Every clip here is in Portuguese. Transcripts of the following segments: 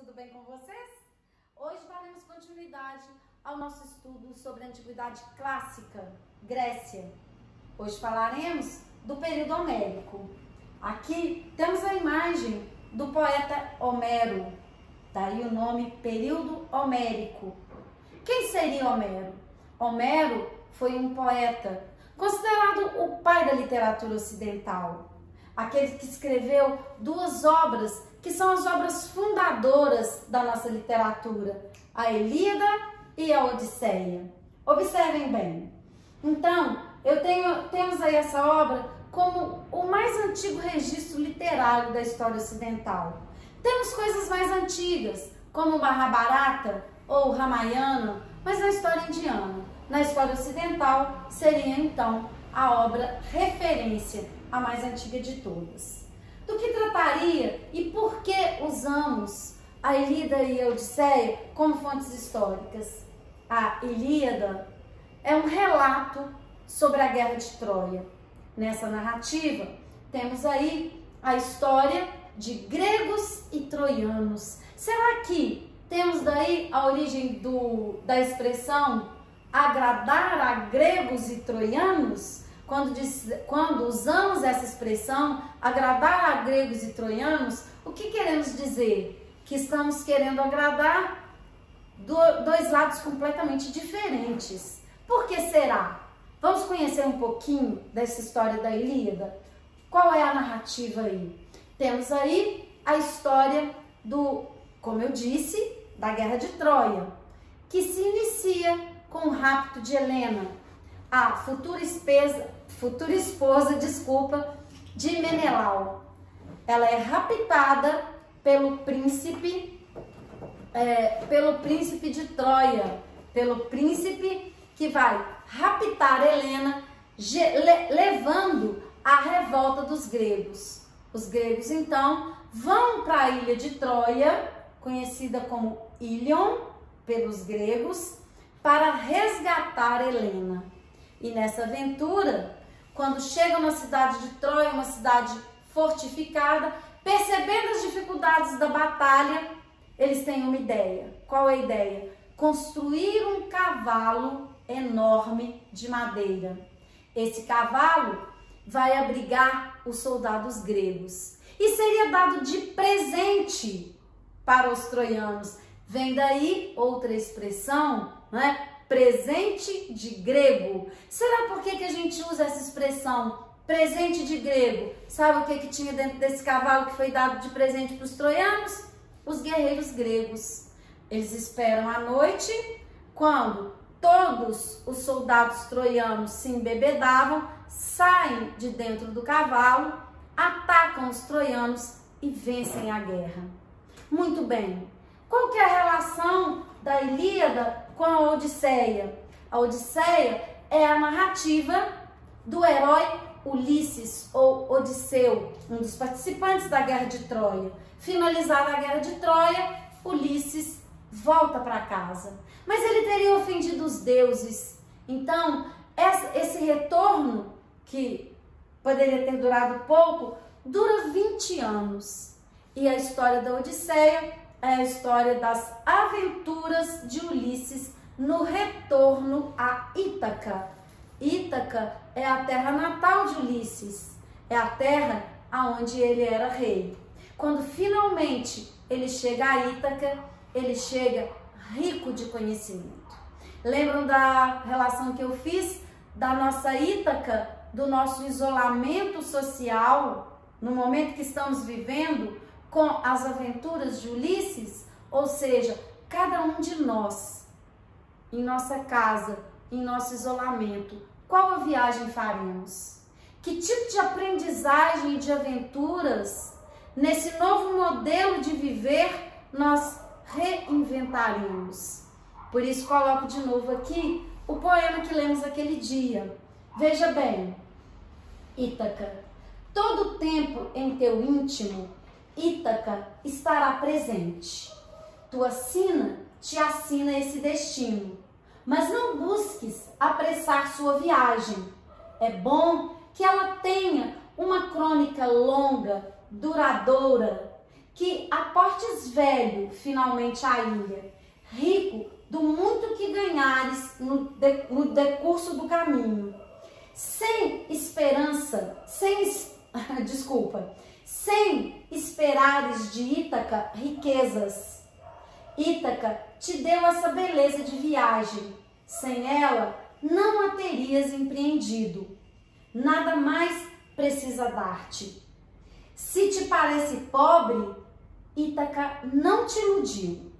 tudo bem com vocês? Hoje daremos continuidade ao nosso estudo sobre a Antiguidade Clássica, Grécia. Hoje falaremos do período homérico. Aqui temos a imagem do poeta Homero, daí o nome período homérico. Quem seria Homero? Homero foi um poeta considerado o pai da literatura ocidental, aquele que escreveu duas obras que são as obras fundadoras da nossa literatura, a Ilíada e a Odisseia. Observem bem. Então, eu tenho, temos aí essa obra como o mais antigo registro literário da história ocidental. Temos coisas mais antigas, como Mahabharata ou Ramayana, mas na história indiana, na história ocidental, seria então a obra referência, a mais antiga de todas do que trataria e por que usamos a Ilíada e a Odisseia como fontes históricas. A Ilíada é um relato sobre a guerra de Troia. Nessa narrativa, temos aí a história de gregos e troianos. Será que temos daí a origem do, da expressão agradar a gregos e troianos? Quando, diz, quando usamos essa expressão, agradar a gregos e troianos, o que queremos dizer? Que estamos querendo agradar do, dois lados completamente diferentes. Por que será? Vamos conhecer um pouquinho dessa história da Ilíada? Qual é a narrativa aí? Temos aí a história do, como eu disse, da Guerra de Troia, que se inicia com o rapto de Helena, a futura esposa, futura esposa, desculpa, de Menelau. Ela é raptada pelo príncipe, é, pelo príncipe de Troia, pelo príncipe que vai raptar Helena, levando a revolta dos gregos. Os gregos então vão para a ilha de Troia, conhecida como Ilion pelos gregos, para resgatar Helena. E nessa aventura, quando chegam na cidade de Troia, uma cidade fortificada, percebendo as dificuldades da batalha, eles têm uma ideia. Qual é a ideia? Construir um cavalo enorme de madeira. Esse cavalo vai abrigar os soldados gregos e seria dado de presente para os troianos. Vem daí outra expressão, né? Presente de grego. Será por que, que a gente usa essa expressão presente de grego? Sabe o que, que tinha dentro desse cavalo que foi dado de presente para os troianos? Os guerreiros gregos. Eles esperam a noite, quando todos os soldados troianos se embebedavam, saem de dentro do cavalo, atacam os troianos e vencem a guerra. Muito bem. Qual que é a relação da Ilíada com a Odisseia. A Odisseia é a narrativa do herói Ulisses ou Odisseu, um dos participantes da Guerra de Troia. Finalizada a Guerra de Troia, Ulisses volta para casa. Mas ele teria ofendido os deuses. Então, esse retorno, que poderia ter durado pouco, dura 20 anos. E a história da Odisseia é a história das aventuras de Ulisses no retorno a Ítaca. Ítaca é a terra natal de Ulisses, é a terra aonde ele era rei. Quando finalmente ele chega a Ítaca, ele chega rico de conhecimento. Lembram da relação que eu fiz da nossa Ítaca, do nosso isolamento social, no momento que estamos vivendo, com as aventuras de Ulisses, ou seja, cada um de nós, em nossa casa, em nosso isolamento, qual a viagem faremos? Que tipo de aprendizagem e de aventuras nesse novo modelo de viver nós reinventaremos? Por isso coloco de novo aqui o poema que lemos aquele dia. Veja bem, Ítaca, todo tempo em teu íntimo Ítaca estará presente. Tua sina te assina esse destino, mas não busques apressar sua viagem. É bom que ela tenha uma crônica longa, duradoura, que aportes velho finalmente a ilha, rico do muito que ganhares no, de, no decurso do caminho, sem esperança, sem desculpa, sem esperares de Ítaca riquezas. Ítaca te deu essa beleza de viagem. Sem ela, não a terias empreendido. Nada mais precisa dar-te. Se te parece pobre, Ítaca não te iludiu.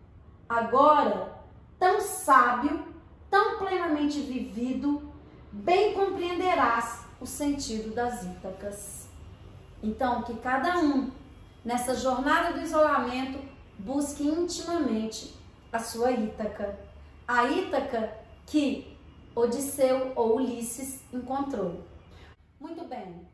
Agora, tão sábio, tão plenamente vivido, bem compreenderás o sentido das Ítacas. Então, que cada um, nessa jornada do isolamento, busque intimamente a sua Ítaca. A Ítaca que Odisseu ou Ulisses encontrou. Muito bem.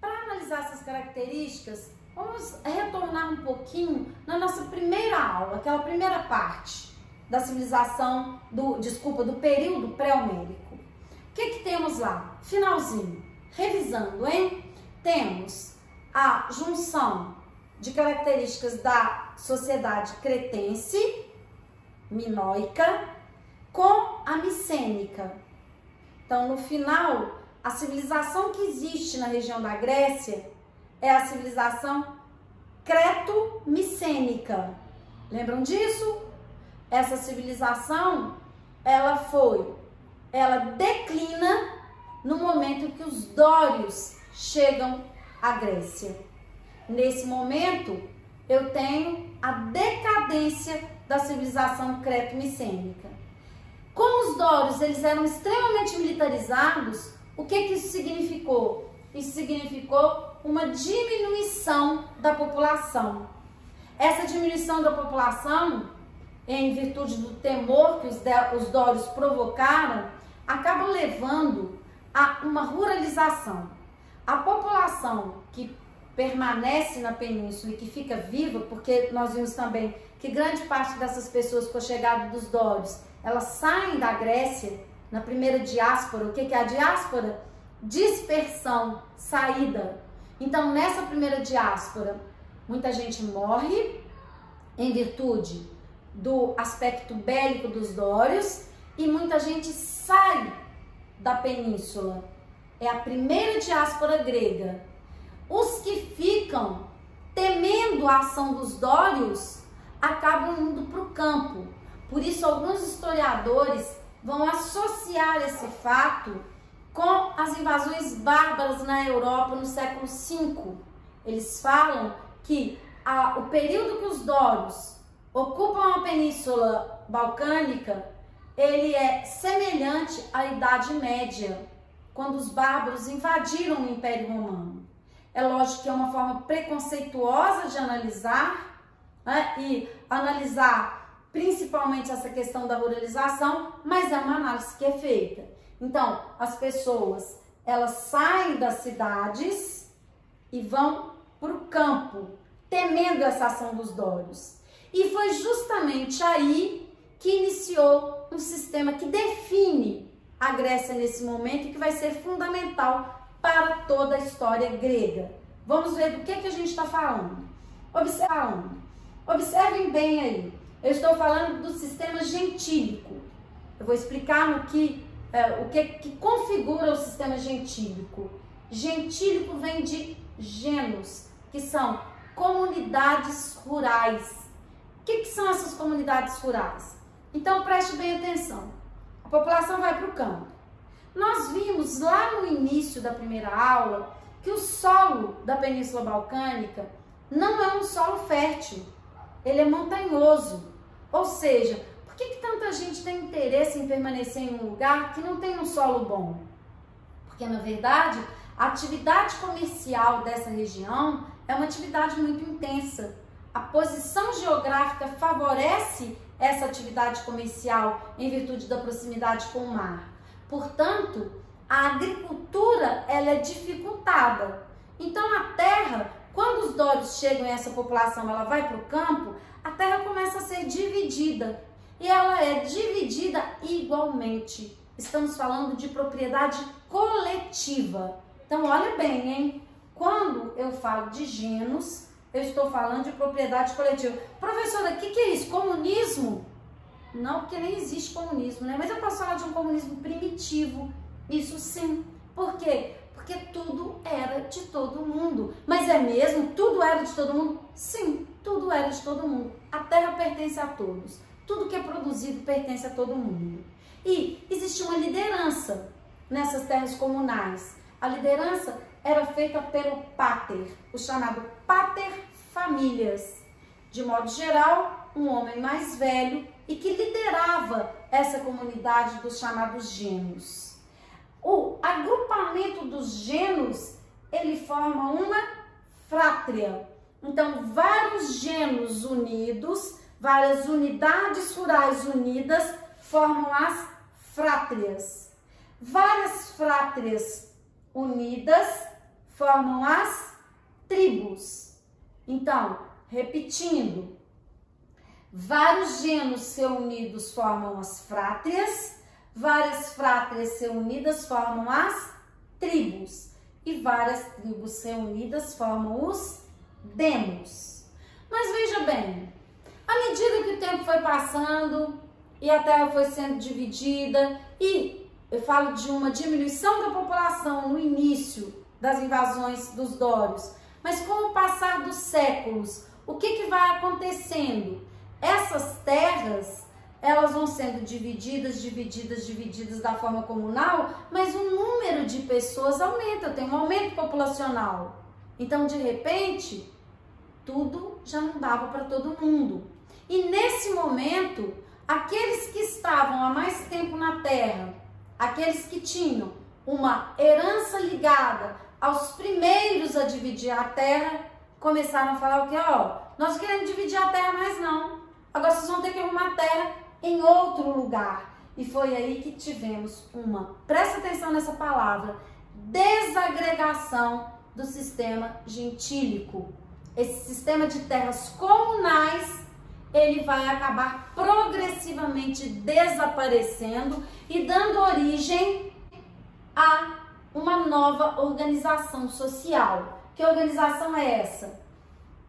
Para analisar essas características, vamos retornar um pouquinho na nossa primeira aula, aquela primeira parte da civilização do, desculpa, do período pré-homérico. O que que temos lá? Finalzinho. Revisando, hein? Temos a junção de características da sociedade cretense, minoica, com a micênica. Então, no final, a civilização que existe na região da Grécia é a civilização creto-micênica. Lembram disso? Essa civilização, ela foi, ela declina no momento que os dórios chegam à Grécia. Nesse momento, eu tenho a decadência da civilização creto-micênica. Como os dórios eles eram extremamente militarizados, o que, que isso significou? Isso significou uma diminuição da população. Essa diminuição da população, em virtude do temor que os, os dórios provocaram, acaba levando a uma ruralização. A população que permanece na península e que fica viva, porque nós vimos também que grande parte dessas pessoas com a chegada dos dórios, elas saem da Grécia na primeira diáspora. O que é a diáspora? Dispersão, saída. Então, nessa primeira diáspora, muita gente morre em virtude do aspecto bélico dos dórios e muita gente sai da península. É a primeira diáspora grega. Os que ficam temendo a ação dos dórios acabam indo para o campo. Por isso, alguns historiadores vão associar esse fato com as invasões bárbaras na Europa no século V. Eles falam que a, o período que os dórios ocupam a península balcânica, ele é semelhante à Idade Média, quando os bárbaros invadiram o Império Romano. É lógico que é uma forma preconceituosa de analisar, né? e analisar principalmente essa questão da ruralização, mas é uma análise que é feita. Então, as pessoas, elas saem das cidades e vão para o campo, temendo essa ação dos dórios. E foi justamente aí que iniciou um sistema que define a Grécia nesse momento e que vai ser fundamental para toda a história grega. Vamos ver do que, que a gente está falando. Observando. Observem bem aí. Eu estou falando do sistema gentílico. Eu vou explicar no que, é, o que, que configura o sistema gentílico. Gentílico vem de genos, que são comunidades rurais. O que, que são essas comunidades rurais? Então preste bem atenção. População vai para o campo. Nós vimos lá no início da primeira aula que o solo da Península Balcânica não é um solo fértil, ele é montanhoso. Ou seja, por que, que tanta gente tem interesse em permanecer em um lugar que não tem um solo bom? Porque, na verdade, a atividade comercial dessa região é uma atividade muito intensa. A posição geográfica favorece essa atividade comercial em virtude da proximidade com o mar. Portanto, a agricultura ela é dificultada. Então, a terra, quando os dórios chegam e essa população ela vai para o campo, a terra começa a ser dividida e ela é dividida igualmente. Estamos falando de propriedade coletiva. Então, olha bem, hein? Quando eu falo de genos, eu estou falando de propriedade coletiva. Professora, o que, que é isso? Comunismo? Não, porque nem existe comunismo, né? Mas eu posso falar de um comunismo primitivo. Isso sim. Por quê? Porque tudo era de todo mundo. Mas é mesmo? Tudo era de todo mundo? Sim, tudo era de todo mundo. A terra pertence a todos. Tudo que é produzido pertence a todo mundo. E existe uma liderança nessas terras comunais. A liderança era feita pelo pater, o chamado pater famílias. De modo geral, um homem mais velho e que liderava essa comunidade dos chamados gênios. O agrupamento dos gênios, ele forma uma frátria. Então, vários gênios unidos, várias unidades rurais unidas formam as frátrias. Várias frátrias unidas formam as tribos. Então, repetindo, vários genos se unidos formam as frátrias, várias frátrias se unidas formam as tribos e várias tribos se unidas formam os demos. Mas veja bem, à medida que o tempo foi passando e a terra foi sendo dividida e eu falo de uma diminuição da população no início das invasões dos dórios. Mas com o passar dos séculos, o que, que vai acontecendo? Essas terras, elas vão sendo divididas, divididas, divididas da forma comunal, mas o número de pessoas aumenta, tem um aumento populacional. Então, de repente, tudo já não dava para todo mundo. E nesse momento, aqueles que estavam há mais tempo na terra, aqueles que tinham uma herança ligada aos primeiros a dividir a terra, começaram a falar o que? Ó, nós queremos dividir a terra, mas não. Agora vocês vão ter que arrumar terra em outro lugar. E foi aí que tivemos uma, presta atenção nessa palavra, desagregação do sistema gentílico. Esse sistema de terras comunais, ele vai acabar progressivamente desaparecendo e dando origem a uma nova organização social. Que organização é essa?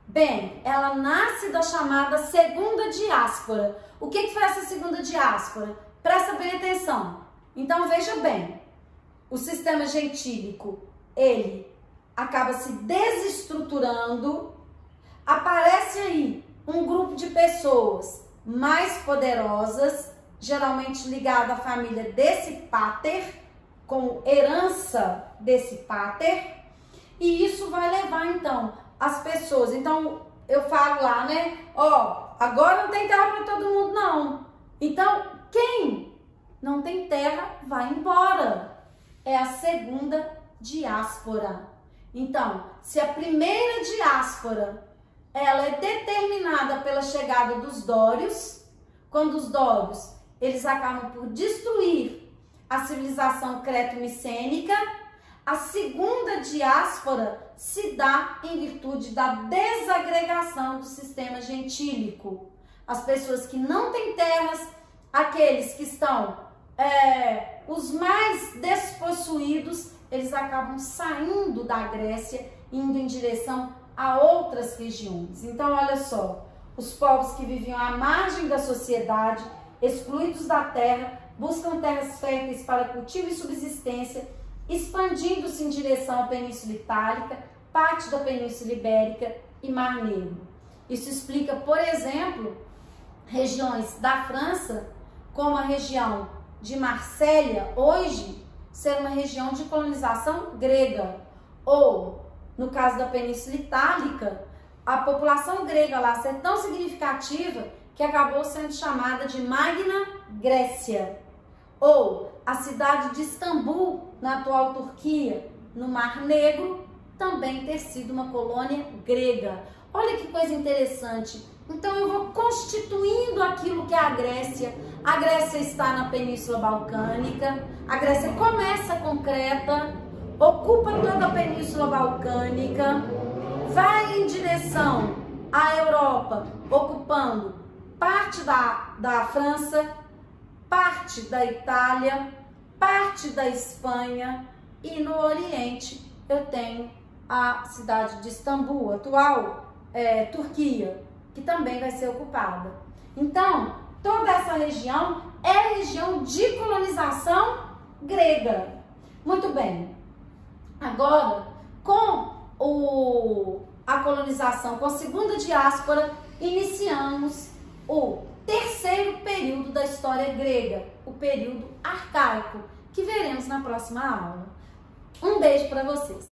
Bem, ela nasce da chamada segunda diáspora. O que, que foi essa segunda diáspora? Presta bem atenção. Então veja bem, o sistema gentílico, ele acaba se desestruturando, aparece aí um grupo de pessoas mais poderosas, geralmente ligado à família desse pater, com herança desse pater, e isso vai levar então as pessoas. Então eu falo lá, né? Ó, agora não tem terra para todo mundo, não. Então, quem não tem terra vai embora. É a segunda diáspora. Então, se a primeira diáspora ela é determinada pela chegada dos dórios, quando os dórios eles acabam por destruir a civilização creto-micênica. A segunda diáspora se dá em virtude da desagregação do sistema gentílico. As pessoas que não têm terras, aqueles que estão é, os mais despossuídos, eles acabam saindo da Grécia, indo em direção a outras regiões. Então, olha só, os povos que viviam à margem da sociedade, excluídos da terra, buscam terras férteis para cultivo e subsistência, expandindo-se em direção à Península Itálica, parte da Península Ibérica e Mar Negro. Isso explica, por exemplo, regiões da França, como a região de Marsella, hoje, ser uma região de colonização grega, ou, no caso da Península Itálica, a população grega lá ser tão significativa que acabou sendo chamada de Magna Grécia ou a cidade de Istambul, na atual Turquia, no Mar Negro, também ter sido uma colônia grega. Olha que coisa interessante. Então eu vou constituindo aquilo que é a Grécia. A Grécia está na Península Balcânica. A Grécia começa com Creta, ocupa toda a Península Balcânica, vai em direção à Europa, ocupando parte da, da França, parte da Itália, parte da Espanha e no Oriente eu tenho a cidade de Istambul, atual é, Turquia, que também vai ser ocupada. Então, toda essa região é região de colonização grega. Muito bem. Agora, com o, a colonização, com a segunda diáspora, iniciamos o terceiro período da história grega, o período arcaico, que veremos na próxima aula. Um beijo para vocês!